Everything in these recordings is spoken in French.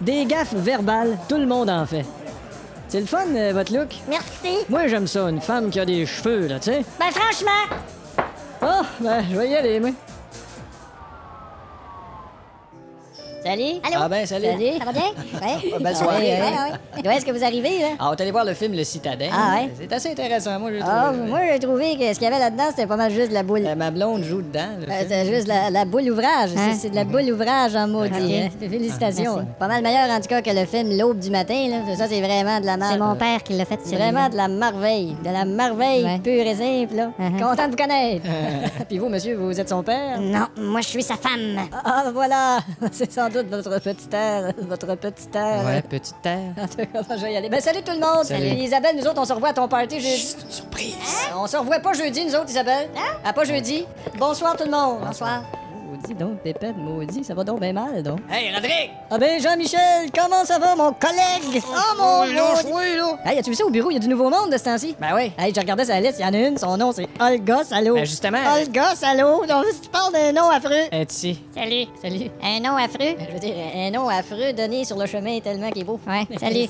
Des gaffes verbales, tout le monde en fait. C'est le fun, euh, votre look? Merci. Moi, j'aime ça, une femme qui a des cheveux, là, tu sais. Ben franchement, Ah, ben, je vais y aller, moi. Salut. Allô? Ah ben, salut. Salut. ça va bien? Ouais. Belle soirée, Ouais, hein? ouais. D'où est-ce que vous arrivez, là? Ah, on est allé voir le film Le Citadin. Ah, ouais? C'est assez intéressant, moi, je Ah, trouve. moi, j'ai trouvé que ce qu'il y avait là-dedans, c'était pas mal juste de la boule. Euh, ma blonde joue dedans. Euh. C'est juste la, la boule ouvrage. C'est- Hein? C'est de la boule ouvrage en maudit. Ok. hein. Félicitations. Merci. Pas mal meilleur, en tout cas, que le film L'aube du matin. Là. Ça, c'est vraiment de la C'est merde. mon père qui l'a fait. C'est vraiment de la merveille. De la merveille Ouais. pure et simple. Là. Uh-huh. Content de vous connaître. Puis vous, monsieur, vous êtes son père? Non, moi je suis sa femme. Ah, voilà. C'est sans doute votre petit air. Votre petit air. Ouais, petite terre. En tout cas, je vais y aller. Ben, salut tout le monde. Salut. Puis Isabelle, nous autres, on se revoit à ton party jeudi. Surprise! On se revoit pas jeudi, nous autres, Isabelle. Hein? Ah, pas jeudi. Bonsoir tout le monde. Bonsoir. Donc, pépette, maudit, ça va donc bien mal, donc. Hey, Rodrigue! Ah ben, Jean-Michel, comment ça va, mon collègue? Oh, mon maudit. là! Hey, as-tu vu ça au bureau? Il y a du nouveau monde de ce temps-ci. Ben oui. Hey, je regardais sa liste, il y en a une, son nom c'est Olga Salo. Ben justement. Olga Salo. Donc, si tu parles d'un nom affreux. Elle est ici. Salut. Salut. Un nom affreux? Je veux dire, un nom affreux donné sur le chemin tellement qu'il est beau. Ouais, salut.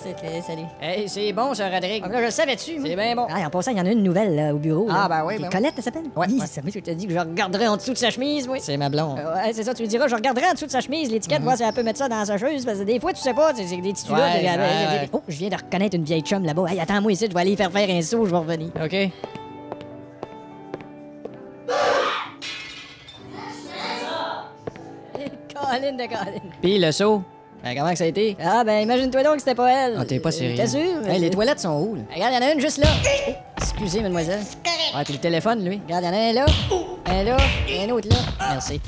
Salut. Hey, c'est bon, ça, Rodrigue. Ah, ben là, je le savais-tu? C'est bien bon. Ah, en passant, il y en a une nouvelle là, au bureau. Ah, là. ben oui, ben oui. Colette, elle s'appelle? Ouais, Oui, ouais. ça je te dis que je regarderai en dessous de sa chemise, oui. C'est ma blonde. Euh, Ouais, c'est ça, tu lui diras, je regarderai en dessous de sa chemise l'étiquette, voir si elle peut mettre ça dans sa chemise, parce que des fois, tu sais pas, c'est des petits ouais. Oh, je viens de reconnaître une vieille chum là-bas. Hey, attends-moi ici, je vais aller faire faire un saut, je vais revenir. OK. Colin de Colin. Puis le saut? Ben, comment que ça a été? Ah, ben, imagine-toi donc que c'était pas elle. Ah, t'es pas sérieux. T'es sûr? Hey, les toilettes sont où, là? Regarde, il y en a une juste là. Oh, excusez, mademoiselle. Ouais, puis le téléphone, lui. Regarde, il y en a un là, un là, et un autre là. Merci.